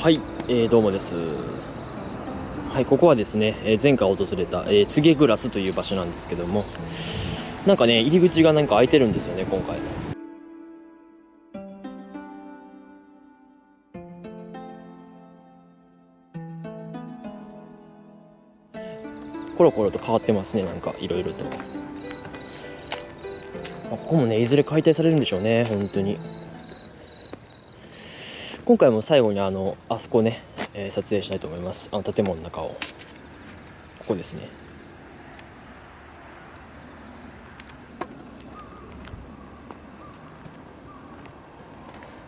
はい、えー、どうもです。はい、ここはですね、えー、前回訪れた、えー、ツゲグラスという場所なんですけども、なんかね、入り口がなんか開いてるんですよね、今回。コロコロと変わってますね、なんかいろいろと。ここもね、いずれ解体されるんでしょうね、本当に。今回も最後にあのあそこね、えー、撮影したいと思います。あの建物の中を。ここですね。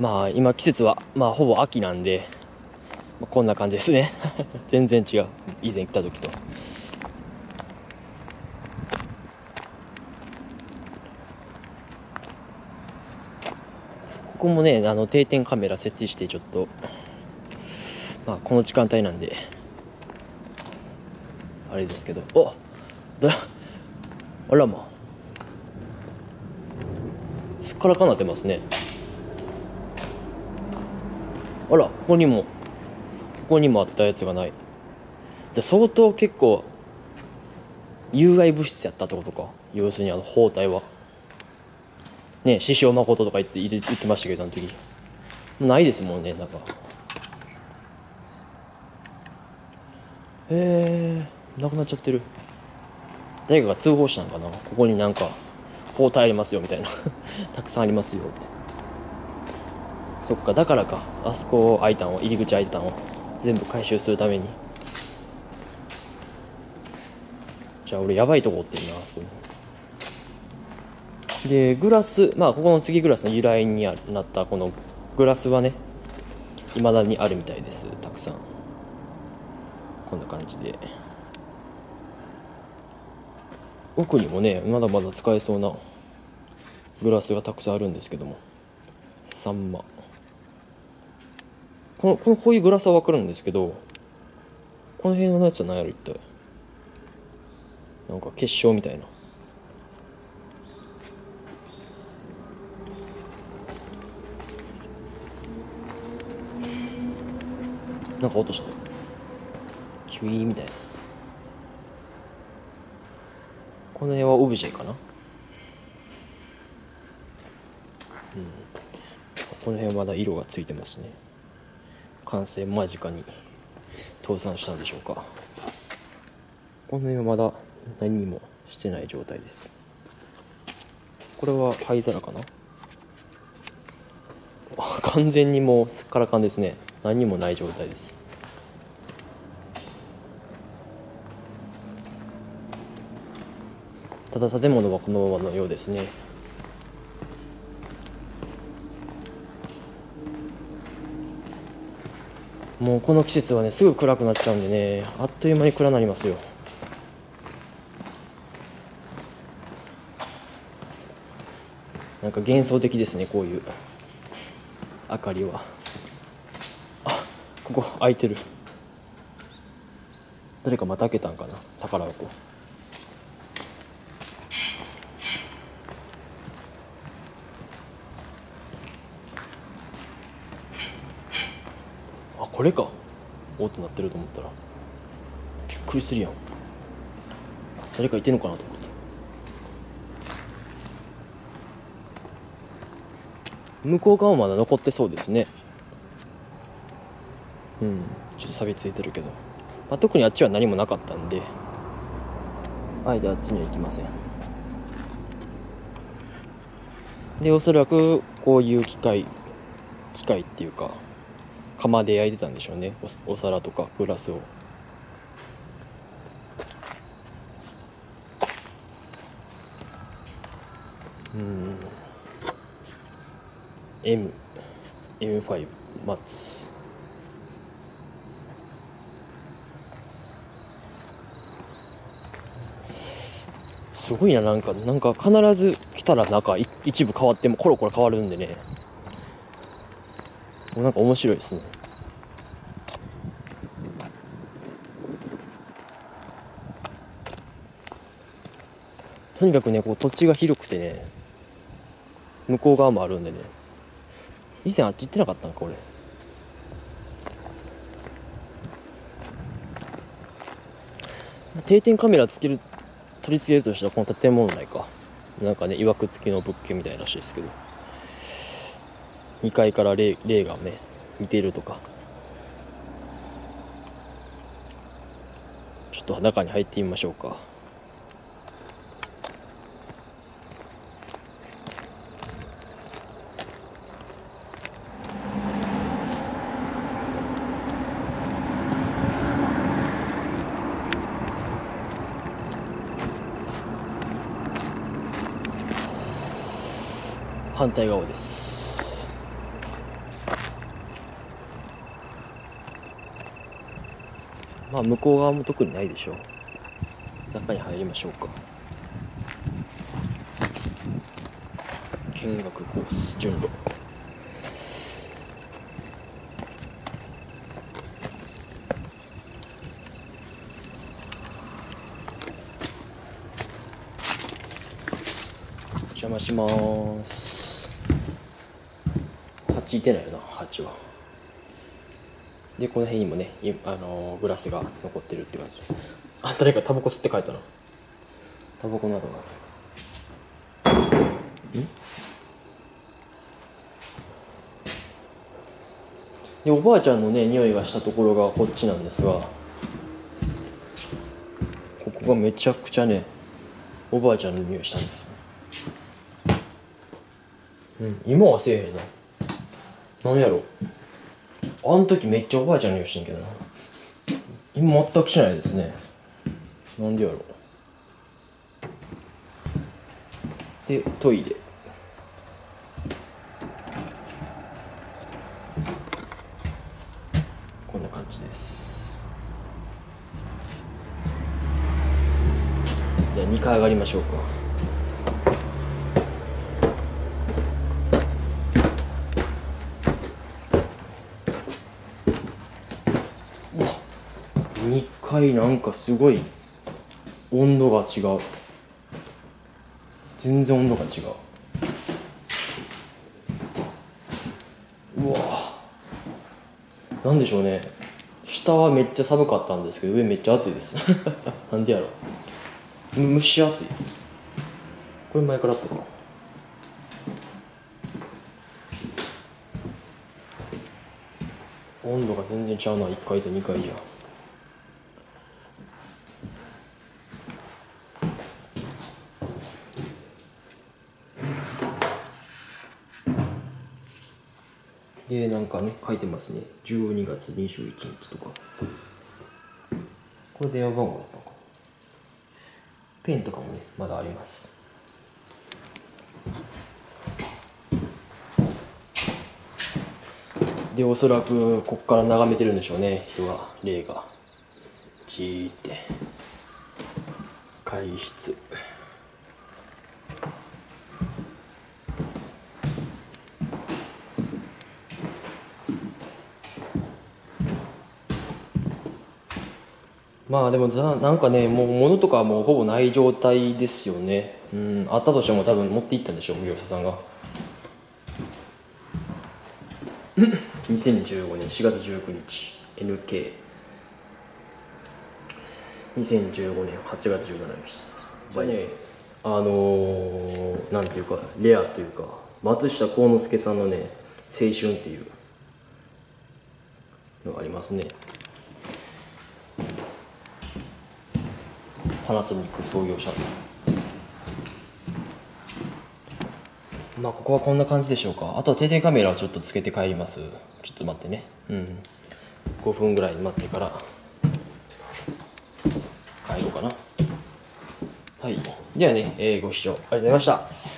まあ今季節はまあほぼ秋なんで、まあ、こんな感じですね。全然違う。以前来た時と。こもねあの定点カメラ設置してちょっとまあこの時間帯なんであれですけど。おだあらま。あすっからかなってますね。あらここにもここにもあったやつがない。で相当結構有害物質やったってことか。要するにあの包帯は。ね獅子王誠とか言って言ってましたけどあの時。ないですもんねなんか。へえなくなっちゃってる。誰かが通報したんかな？ここになんか包帯ありますよみたいな。たくさんありますよって。そっかだからか。あそこ開いたんを入り口開いたんを全部回収するために。じゃあ俺やばいとこおってるなあそこに。でグラスまあここの次グラスの由来になったこのグラスはね未だにあるみたいです。たくさん。こんな感じで。奥にもねまだまだ使えそうなグラスがたくさんあるんですけども。サンマ。このこのこういうグラスは分かるんですけどこの辺のやつは何やろ一体。なんか結晶みたいな。なんか音したキュイーみたいな。この辺はオブジェかな？うん。この辺はまだ色がついてますね。完成間近に倒産したんでしょうか。この辺はまだ何にもしてない状態です。これは灰皿かな？完全にもうすっからかんですね。何もない状態です。ただ建物はこのままのようですね。もうこの季節はねすぐ暗くなっちゃうんでねあっという間に暗なりますよ。なんか幻想的ですねこういう明かりは。ここ開いてる。誰かまた開けたんかな？宝箱。あこれか。おってなってると思ったら。びっくりするやん。誰かいてんのかなと思って向こう側まだ残ってそうですね。うん。ちょっと錆びついてるけど、まあ、特にあっちは何もなかったんで。あえてあっちには行きません。でおそらくこういう機械機械っていうか釜で焼いてたんでしょうね。お皿とかグラスを。うん。M M5 マッツすごいな、なんか、なんか必ず来たらなんか一部変わってもコロコロ変わるんでね。もうなんか面白いですね。とにかくね、こう土地が広くてね、向こう側もあるんでね。以前あっち行ってなかったんか、これ。定点カメラつける取り付けるとしたらこの建物内か。なんかねいわくつきの物件みたいらしいですけど。2階から霊霊がね見ているとか。ちょっと中に入ってみましょうか。反対側です。まあ向こう側も特にないでしょう。中に入りましょうか。見学コース順路。お邪魔します。8いてないよな8は。でこの辺にもねいあのーグラスが残ってるって感じ。あ誰かタバコ吸って帰ったな。タバコの跡がん？でおばあちゃんのね匂いがしたところがこっちなんですがここがめちゃくちゃねおばあちゃんの匂いしたんですよ。うん。今はせえへんな何やろ。あん時めっちゃおばあちゃんの匂いしてんけどな。今全くしないですね。なんでやろ。でトイレ。こんな感じです。じゃあ2階上がりましょうかうわ2階なんかすごい温度が違う。全然温度が違う。うわ。なんでしょうね。下はめっちゃ寒かったんですけど上めっちゃ暑いです。なんでやろむ蒸し暑い。これ前からあったか。温度が全然ちゃうな。1階と2階やでなんかね書いてますね。12月21日とか。これ電話番号だったのか。ペンとかもねまだあります。でおそらくこっから眺めてるんでしょうね。人が霊が。じーって。会室。まあでもざなんかねもう物とかはもうほぼない状態ですよね。うんあったとしても多分持っていったんでしょう業者さんが。2015年4月19日 NK 2015年8月17日。じゃあね。あのー、なんていうかレアというか松下幸之助さんのね「青春」っていうのがありますねパナソニック創業者まあここはこんな感じでしょうか。あとは定点カメラをちょっとつけて帰ります。ちょっと待ってね。うん。5分ぐらい待ってから帰ろうかな。はい。ではね、えーご視聴ありがとうございました。